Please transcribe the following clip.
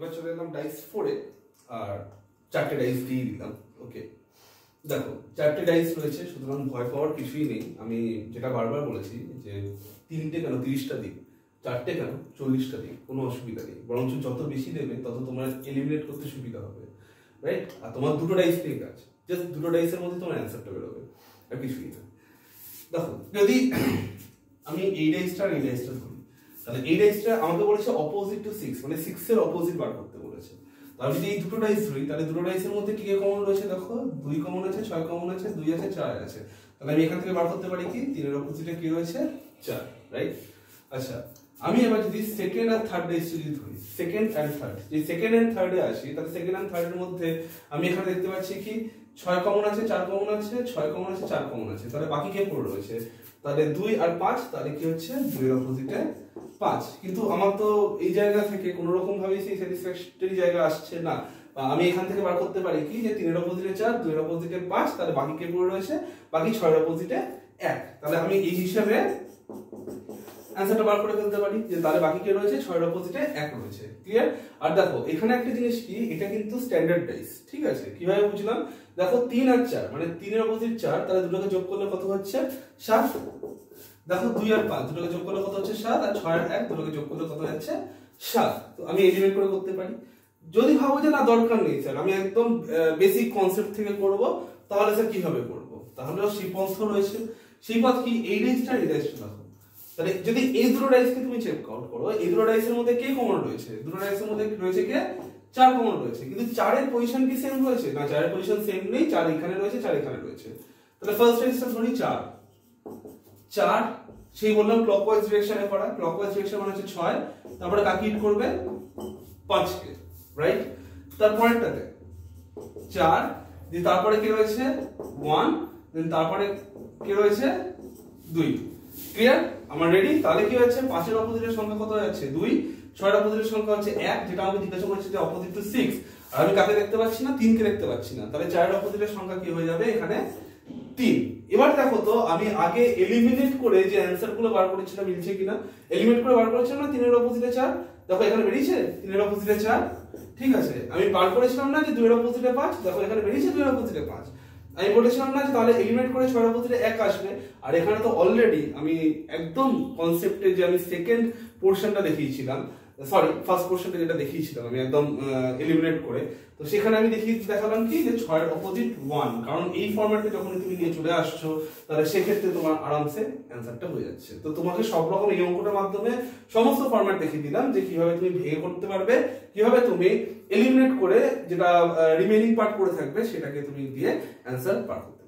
এবার চলে এলাম ডাইস ফোরে আর চারটে ডাইস দিয়ে দিলাম ওকে দেখো, চারটে ডাইস রয়েছে, সুতরাং ভয় পাওয়ার কিছুই নেই। আমি যেটা বারবার বলেছি যে তিনটে কেন, তিরিশটা দিক, চারটে কেন, চল্লিশটা দিক, কোনো অসুবিধা নেই। বরঞ্চ যত বেশি দেবে তত তোমার এলিমিনেট করতে সুবিধা হবে রাইট আর তোমার দুটো ডাইস নিয়ে কাজ জাস্ট দুটো ডাইসের মধ্যে তোমার অ্যান্সারটা বেরোবে, আর কিছুই না। দেখো, যদি আমি এই ডাইসটা আর এই ডাইসটা ধরি তাহলে এই ডাইসটা আমাকে বলেছে অপোজিট টু সিক্স মানে সিক্স এর অপোজিট বার করতে বলেছে। আমি যদি এই দুটো ডাইস ধরি, তাহলে দুটো ডাইসের মধ্যে কি কি কমন রয়েছে দেখো? দুই কমন আছে, ছয় কমন আছে, দুই আছে, চার আছে। তাহলে আমি এখান থেকে বার করতে পারি কি? তিনের অপোজিটে কি রয়েছে? চার রাইট আচ্ছা আমি এবার যদি সেকেন্ড আর থার্ড ডাইস যদি ধরি সেকেন্ড অ্যান্ড থার্ড যে সেকেন্ড অ্যান্ড থার্ডে আসি, তাহলে সেকেন্ড অ্যান্ড থার্ডের মধ্যে আমি এখানে দেখতে পাচ্ছি কি, ছয় কমন আছে, চার কমন আছে, ছয় কমন আছে, চার কমন আছে। তাহলে বাকি কে পড়ে রয়েছে? তাহলে দুই আর পাঁচ, তাহলে কি হচ্ছে? দুইয়ের অপোজিটে পাঁচ। কিন্তু আমার তো এই জায়গা থেকে কোনো রকম ভাবে সেই স্যাটিসফ্যাক্টরি জায়গা আসছে না। বা আমি এখান থেকে বার করতে পারি কি, যে তিনের অপোজিটে চার, দুইয়ের অপোজিটে পাঁচ, তাহলে বাকি কে পড়ে রয়েছে? বাকি ছয়ের অপোজিটে এক। তাহলে আমি এই হিসাবে অ্যান্সারটা বার করে ফেলতে পারি, যে তাহলে বাকি কে রয়েছে? ছয়ের অপোজিটে এক রয়েছে। ক্লিয়ার আর দেখো, এখানে একটা জিনিস কি, এটা কিন্তু স্ট্যান্ডার্ড ডাইস ঠিক আছে? কীভাবে বুঝলাম? দেখো, তিন আর চার মানে তিনের অপোজিট চার, তাহলে দুটোকে যোগ করলে কত হচ্ছে? সাত। দেখো, দুই আর পাঁচ, দুটোকে যোগ করলে কত হচ্ছে? সাত, আর ছয় আর এক, দুটোকে যোগ করলে কত হচ্ছে? সাত। তো আমি এলিমেন্ট করে করতে পারি। যদি ভাবো যে না, দরকার নেই স্যার আমি একদম বেসিক কনসেপ্ট থেকে করব, তাহলে স্যার কীভাবে করব? তাহলে সেই পথ রয়েছে। সেই পথ কি? এই রেঞ্জটা এই ডাইসটা দেখো। তাহলে যদি এই দুটো তুমি চেক আউট করো, এই দুটো মধ্যে কে কমন রয়েছে? দুটো ডাইসের মধ্যে রয়েছে কে? চার কমন রয়েছে। কিন্তু চারের পজিশন কি সেম রয়েছে? না, চারের পজিশন সেম নেই, চার এখানে রয়েছে, চার এখানে রয়েছে। তাহলে ফার্স্ট ডাইসটা ধরি চার। চার, সেই বললাম ক্লকওয়াইজ ডিরেকশনে করা। ক্লকওয়াইজ ডিরেকশন মানে হচ্ছে ছয়। তারপরে কাকে হিট করবে? পাঁচকে রাইট তারপরেরটাতে চার, দিয়ে তারপরে কি রয়েছে? ওয়ান দেন তারপরে কি রয়েছে? দুই। ক্লিয়ার? আমার রেডি তাহলে কি হচ্ছে পাঁচের অপোজিটের সংখ্যা কত যাচ্ছে দুই। ছয়ের অপোজিটের সংখ্যা হচ্ছে এক, যেটা আমাকে জিজ্ঞাসা করেছে যে অপোজিট টু সিক্স আর আমি কাকে দেখতে পাচ্ছি না? তিনকে দেখতে পাচ্ছি না। তাহলে চারের অপোজিটের সংখ্যা কি হয়ে যাবে? এখানে তিন। এবার দেখো তো, আমি আগে এলিমিনেট করে যে অ্যান্সারগুলো বার করেছিলাম, মিলছে কিনা? এলিমিনেট করে বার করেছিলাম না? তিনের অপোজিটে চার। দেখো, এখানে বেরিয়েছে? তিনের অপোজিটে চার। ঠিক আছে। আমি বার করেছিলাম না যে দুইয়ের অপোজিটে পাঁচ? দেখো, এখানে বেরিয়েছে দুইয়ের অপোজিটে পাঁচ। আমি বলেছিলাম না যে তাহলে এলিমিনেট করে ছয়টা পদ্ধতিতে এক আসবে। আর এখানে তো অলরেডি আমি একদম কনসেপ্টে যে আমি সেকেন্ড পোর্শনটা দেখিয়েছিলাম সরি ফার্স্ট পোর্শনটা যেটা দেখিয়েছিলাম, আমি একদম এলিমিনেট করে। তো সেখানে আমি দেখিয়ে দেখালাম কি যে ছয়ের অপোজিট ওয়ান কারণ এই ফরম্যাটে যখন তুমি নিয়ে চলে আসছো, তাহলে সেক্ষেত্রে তোমার আরামসে অ্যান্সারটা হয়ে যাচ্ছে। তো তোমাকে সব রকম এই অঙ্কটার মাধ্যমে সমস্ত ফরম্যাট দেখিয়ে দিলাম যে কীভাবে তুমি ভেঙে করতে পারবে, কীভাবে তুমি এলিমিনেট করে যেটা রিমেনিং পার্ট করে থাকবে, সেটাকে তুমি দিয়ে অ্যান্সার পার করতে